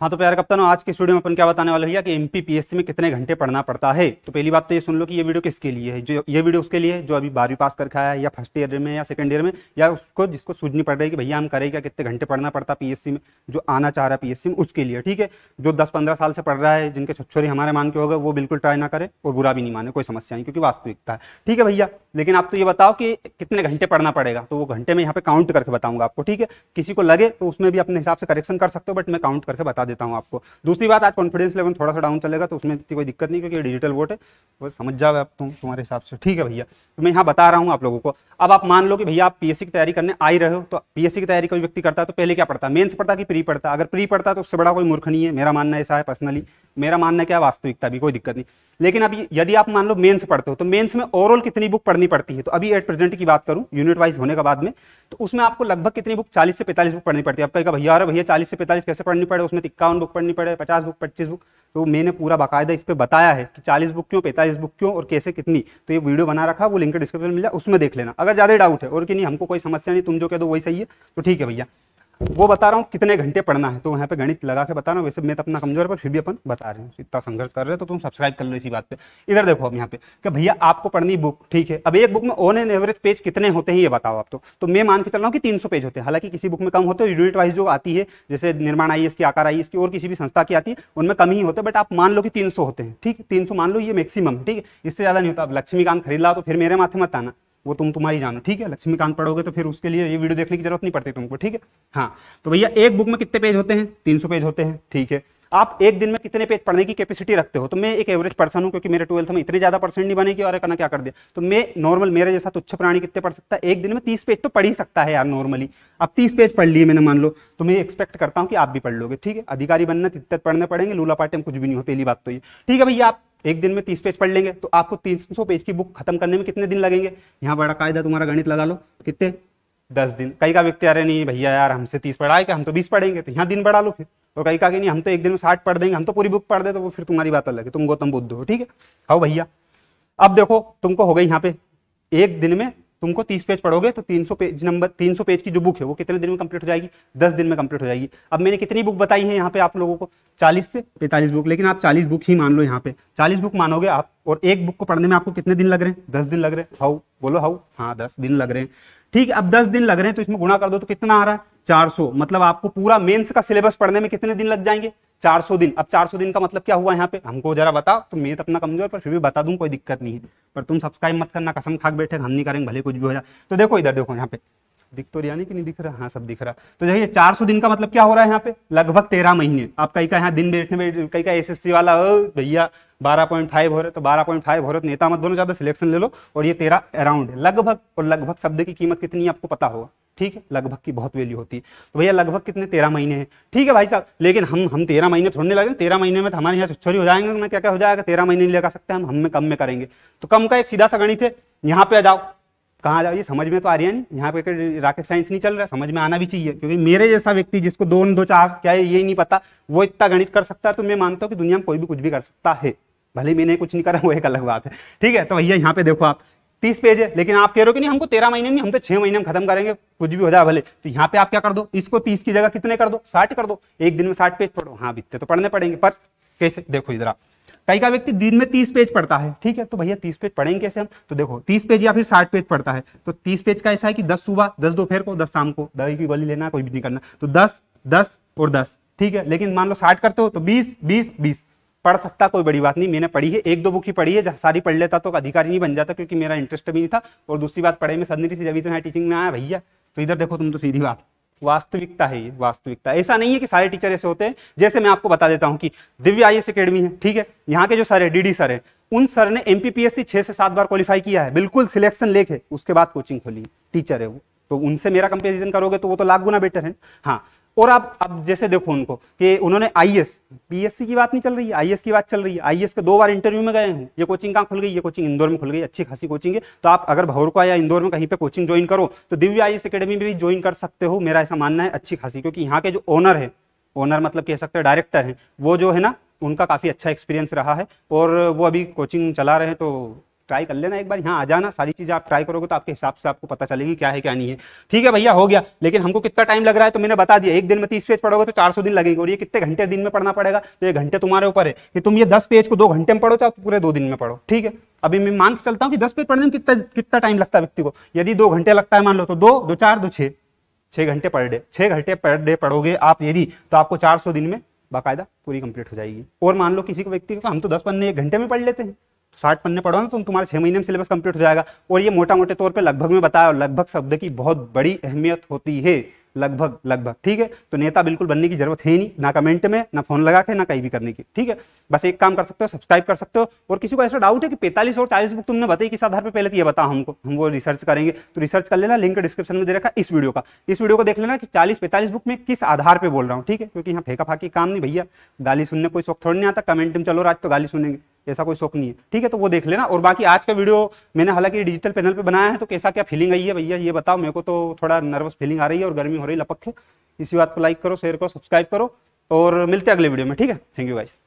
हाँ तो प्यारे कप्तानों, आज के स्टूडियो में अपन क्या बताने वाले भैया कि एम एमपीपीएससी में कितने घंटे पढ़ना पड़ता है? तो पहली बात तो ये सुन लो कि ये वीडियो किसके लिए है? जो ये वीडियो उसके लिए है, जो अभी बारहवीं पास करके आया है या फ़र्स्ट ईयर में या सेकंड ईयर में, या उसको जिसको सूझनी पड़ रही है कि भैया हम करें क्या, कितने घंटे पढ़ना पड़ता पीएससी में? जो आना चाह रहा है पीएससी में, उसके लिए, ठीक है? जो दस पंद्रह साल से पढ़ रहा है, जिनके छुच्छोरी हमारे मान के होगा वो बिल्कुल ट्राई ना करे और बुरा भी नहीं माने, कोई समस्या नहीं, क्योंकि वास्तविकता है। ठीक है भैया? लेकिन आप तो ये बताओ कि कितने घंटे पढ़ना पड़ेगा? तो वो घंटे में यहाँ पे काउंट करके बताऊँगा आपको, ठीक है? किसी को लगे तो उसमें भी अपने हिसाब से करेक्शन कर सकते हो बट मैं काउंट करके बता देता हूँ आपको। दूसरी बात, आज कॉन्फिडेंस लेवल थोड़ा सा डाउन चलेगा तो उसमें इतनी कोई दिक्कत नहीं, क्योंकि डिजिटल वोट है। वो समझ जाओ आप तुम, तुम्हारे हिसाब से। ठीक है भैया तो मैं यहाँ बता रहा हूँ आप लोगों को। अब आप मान लो कि भैया आप पीएससी की तैयारी करने आई रहे हो तो पीएससी की तैयारी कोई व्यक्ति करता है तो पहले क्या पढ़ता है? मेन्स पढ़ता कि प्री पढ़ता? अगर प्री पढ़ता तो उससे बड़ा कोई मूर्ख नहीं है, मेरा मानना ऐसा है पर्सनली मेरा मानना क्या वास्तविकता भी, कोई दिक्कत नहीं। लेकिन अभी यदि आप मान लो मेंस पढ़ते हो तो मेंस में ओवरऑल कितनी बुक पढ़नी पड़ती है? तो अभी एट प्रेजेंट की बात करूँ, यूनिट वाइज होने के बाद में तो उसमें आपको लगभग कितनी बुक 40 से 45 बुक पढ़नी पड़ती है? कहीं भैया, अरे भैया 40 से 45 कैसे पढ़नी पड़े? उसमें इक्यावन बुक पढ़नी पड़े 50 बुक 25 बुक? तो मैंने पूरा बाकायदा इस पर बताया है कि 40 बुक क्यों 45 बुक क्यों और कैसे कितनी। तो ये वीडियो बना रखा, वो लिंक डिस्क्रिप्शन में मिल, उसमें देख लेना। अगर ज़्यादा डाउट है और कि नहीं, हमको कोई समस्या नहीं, तुम जो कह दो, वही सही है। तो ठीक है भैया। वो बता रहा हूँ कितने घंटे पढ़ना है। तो यहाँ पे गणित लगा के बता रहा हूँ। वैसे मैं तो अपना कमज़ोर पर फिर भी अपन बता रहे हैं। इतना संघर्ष कर रहे हो तो तुम सब्सक्राइब कर लो इसी बात पे। इधर देखो अब यहाँ पे कि भैया आपको पढ़नी बुक ठीक है? अब एक बुक में ऑन एन एवरेज पेज कितने होते हैं ये बताओ आप तो, तो मैं मान के चल रहा हूँ कि तीन सौ पेज होते हैं। हालाँकि किसी बुक में कम होते हैं यूनिट वाइज जो आती है जैसे निर्माण आई की आकार आई की और किसी भी संस्था की आती है उनमें कम ही होते बट आप मान लो कि तीन सौ होते हैं ठीक? है तीन मान लो ये मैक्सिमम ठीक? है इससे ज़्यादा नहीं होता। अब लक्ष्मीकांत खरीद ला तो फिर मेरे माथे मत आना। वो तुम तुम्हारी जानो ठीक है, लक्ष्मीकांत पढ़ोगे तो फिर उसके लिए ये वीडियो देखने की ज़रूरत नहीं पड़ती तुमको, ठीक है? हाँ तो भैया एक बुक में कितने पेज होते हैं? तीन सौ पेज होते हैं, ठीक है? आप एक दिन में कितने पेज पढ़ने की कैपेसिटी रखते हो? तो मैं एक एवरेज पर्सन हूँ, क्योंकि मेरे ट्वेल्थ में इतने ज़्यादा परसेंट नहीं बनेगी और करना क्या कर दिया? तो मैं नॉर्मल मेरे जैसा तुच्छ प्राणी कितने पढ़ सकता है? एक दिन में तीस पेज तो पढ़ ही सकता है यार नॉर्मली अब तीस पेज पढ़ लिए मैंने, मान लो तो मैं एक्सपेक्ट करता हूँ कि आप भी पढ़ लोगे, ठीक है? अधिकारी बनना तित पढ़ने पड़ेंगे, लूला पाटे में कुछ भी नहीं हो, पहली बात तो ये। ठीक है भैया, आप एक दिन में तीस पेज पढ़ लेंगे तो आपको तीन सौ पेज की बुक खत्म करने में कितने दिन लगेंगे? यहाँ बड़ा कायदा तुम्हारा गणित लगा लो। कितने? दस दिन। कई का व्यक्ति अरे नहीं भैया यार, हमसे तीस पढ़ाए क्या? हम तो बीस पढ़ेंगे। तो यहाँ दिन बढ़ा लो फिर। और कहीं कहा कि नहीं, हम तो एक दिन में साठ पढ़ देंगे, हम तो पूरी बुक पढ़ दे तो वो फिर तुम्हारी बात अलग है, तुम गौतम बुद्ध हो, ठीक है? हाँ भैया। अब देखो, तुमको हो गई यहाँ पे, एक दिन में तुमको तीस पेज पढ़ोगे तो तीन सौ पेज नंबर, तीन सौ पेज की जो बुक है, वो कितने दिन में कंप्लीट हो जाएगी? दस दिन में कंप्लीट हो जाएगी। अब मैंने कितनी बुक बताई है यहाँ पे आप लोगों को? चालीस से पैंतालीस बुक लेकिन आप चालीस बुक ही मान लो यहाँ पे। चालीस बुक मानोगे आप? और एक बुक को पढ़ने में आपको कितने दिन लग रहे हैं? दस दिन लग रहे हैं। हाउ, बोलो हाउ। हाँ दस दिन लग रहे हैं। ठीक है, अब दस दिन लग रहे हैं तो इसमें गुणा कर दो तो कितना आ रहा है? चार सौ मतलब आपको पूरा मेंस का सिलेबस पढ़ने में कितने दिन लग जाएँगे? 400 दिन। अब 400 दिन का मतलब क्या हुआ यहाँ पे? हमको जरा बताओ। तो मैं तो अपना कमज़ोर, पर फिर भी बता दूँ कोई दिक्कत नहीं है। पर तुम सब्सक्राइब मत करना, कसम खाक बैठे, हम नहीं करेंगे, भले कुछ भी हो जाए। तो देखो इधर, देखो यहाँ पे। दिख तो यानी कि नहीं दिख रहा? हाँ सब दिख रहा। तो देखिए, चार सौ दिन का मतलब क्या हो रहा है यहाँ पे? लगभग तेरह महीने। आप कहीं का यहाँ दिन बैठने में, कहीं का एसएससी वाला भैया, बारह पॉइंट फाइव हो रहे तो बारह पॉइंट फाइव हो रहे तो नेता मत बोलो ज़्यादा सिलेक्शन ले लो। और ये तेरह अराउंड लगभग, और लगभग शब्द की कीमत कितनी आपको पता होगा। ठीक है? लगभग की बहुत वैल्यू होती है। तो भैया, लगभग कितने? तेरह महीने हैं। ठीक है भाई साहब, लेकिन हम हम तेरह महीने थोड़ने लगे। तेरह महीने में तो हमारे यहाँ छोरी हो जाएँगे, ना क्या क्या हो जाएगा? तेरह महीने नहीं लगा सकते हम हम में कम में करेंगे। तो कम का एक सीधा सा गणित है। यहाँ पे जाओ। कहाँ जाओ? ये समझ में तो आ रही है नहीं? यहाँ पे रॉकेट साइंस नहीं चल रहा समझ में आना भी चाहिए, क्योंकि मेरे जैसा व्यक्ति जिसको दो दो, चार, क्या है, ये नहीं पता, वो इतना गणित कर सकता है तो मैं मानता हूँ कि दुनिया में कोई भी कुछ भी कर सकता है। भले मैंने कुछ नहीं करा, वो एक अलग बात है। ठीक है? तो भैया, यहाँ पे देखो आप। तीस पेज है, लेकिन आप कह रहे हो कि नहीं, हमको तेरह महीने नहीं हम तो छह महीने में खत्म करेंगे, कुछ भी हो जाए भले। तो यहाँ पे आप क्या कर दो, इसको तीस की जगह कितने कर दो, साठ कर दो, एक दिन में साठ पेज पढ़ो। हाँ बिकते तो पढ़ने पड़ेंगे, पर कैसे? देखो इधर आप। कई का व्यक्ति दिन में तीस पेज पढ़ता है, ठीक है? तो भैया, तीस पेज पढ़ेंगे कैसे हम? तो देखो, तीस पेज या फिर साठ पेज पढ़ता है तो तीस पेज का ऐसा है कि दस सुबह, दस दोपहर को, दस शाम को दवाई की गोली लेना, कोई भी नहीं करना। तो दस दस और दस, ठीक है? लेकिन मान लो साठ करते हो तो बीस बीस बीस। पढ़ सकता, कोई बड़ी बात नहीं, मैंने पढ़ी है, एक दो बुक ही पढ़ी है सारी पढ़ लेता तो अधिकारी नहीं बन जाता क्योंकि मेरा इंटरेस्ट भी नहीं था। और दूसरी बात पढ़े में सदनी थी जब तो यहाँ टीचिंग में आया, भैया तो इधर देखो तुम तो सीधी बात, वास्तविकता है वास्तविकता। ऐसा नहीं है कि सारे टीचर ऐसे होते हैं, जैसे मैं आपको बता देता हूँ कि दिव्य आई एकेडमी है, ठीक है, यहाँ के जो सर है डी सर है, उन सर ने एमपीपीएससी छह से सात बार क्वालिफाई किया है, बिल्कुल सिलेक्शन लेके, उसके बाद कोचिंग खोली टीचर है वो। तो उनसे मेरा कंपेरिजन करोगे तो वो तो लाख गुना बेटर है। हाँ और आप अब जैसे देखो उनको कि उन्होंने आईएएस पीएससी की बात नहीं चल रही है आईएएस की बात चल रही है। आईएएस के दो बार इंटरव्यू में गए हैं। ये कोचिंग कहाँ खुल गई? ये कोचिंग इंदौर में खुल गई। अच्छी खासी कोचिंग है। तो आप अगर भौरका या इंदौर में कहीं पे कोचिंग ज्वाइन करो तो दिव्य आई अकेडमी में भी ज्वाइन कर सकते हो। मेरा ऐसा मानना है, अच्छी खासी, क्योंकि यहाँ के जो ओनर है ओनर मतलब कह सकते हैं डायरेक्टर है, वो जो है ना, उनका काफ़ी अच्छा एक्सपीरियंस रहा है। और वो अभी कोचिंग चला रहे हैं तो ट्राई कर लेना एक बार, यहाँ आ जाना, सारी चीज़ें आप ट्राई करोगे तो आपके हिसाब से आपको पता चलेगी क्या है, क्या नहीं है। ठीक है भैया, हो गया। लेकिन हमको कितना टाइम लग रहा है तो मैंने बता दिया, एक दिन में तीस पेज पढ़ोगे तो चार सौ दिन लगेंगे, और ये कितने घंटे दिन में पढ़ना पड़ेगा? तो ये घंटे तुम्हारे ऊपर है कि तुम ये दस पेज को दो घंटे में पढ़ो चाहे पूरे दो दिन में पढ़ो, ठीक है? अभी मैं मान के चलता हूँ कि दस पेज पढ़ने में कितना कितना टाइम लगता है व्यक्ति को? यदि दो घंटे लगता है, मान लो तो दो दो चार, दो छः छः घंटे पर डे, छः घंटे पर डे पढ़ोगे आप यदि तो आपको चार सौ दिन में बाकायदा पूरी कंप्लीट हो जाएगी। और मान लो किसी को व्यक्ति को, हम तो दस पन्ने एक घंटे में पढ़ लेते हैं। साठ पन्ने पढ़ो ना तो तुम्हारे छः महीने में सिलेबस कंप्लीट हो जाएगा। और ये मोटा मोटे तौर पे लगभग में बताया और लगभग शब्द की बहुत बड़ी अहमियत होती है। लगभग लगभग, ठीक है? तो नेता बिल्कुल बनने की ज़रूरत है नहीं, ना कमेंट में, ना फ़ोन लगा के, ना कहीं भी करने की, ठीक है? बस एक काम कर सकते हो, सब्सक्राइब कर सकते हो। और किसी को ऐसा डाउट है कि पैंतालीस और चालीस बुक तुमने बताई, किस आधार पर पहले तो ये बताओ हमको। हम वो रिसर्च करेंगे। तो रिसर्च कर लेना लिंक डिस्क्रिप्शन में दे रखा इस वीडियो का। इस वीडियो को देख लेना कि चालीस, पैंतालीस बुक में किस आधार पर बोल रहा हूँ, ठीक है? क्योंकि यहाँ फेंका फाकी काम नहीं भैया। गाली सुनने कोई शौक थोड़ी नहीं आता, कमेंट में चलो, राज तो गाली सुनेंगे। ऐसा कोई शौक नहीं है। ठीक है तो वो देख लेना। और बाकी आज का वीडियो मैंने हालाँकि डिजिटल पैनल पे बनाया है तो कैसा क्या फीलिंग आई है भैया, ये बताओ। मेरे को तो थोड़ा नर्वस फीलिंग आ रही है और गर्मी हो रही है लपक इसी बात को लाइक करो शेयर करो सब्सक्राइब करो और मिलते हैं अगले वीडियो में। ठीक है? Thank you guys